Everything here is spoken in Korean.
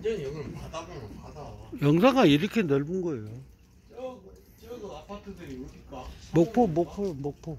완전히 여기는 바다구나 바다. 영상가 이렇게 넓은 거예요. 저거 저거 아파트들이 어딜까? 목포, 목포, 목포.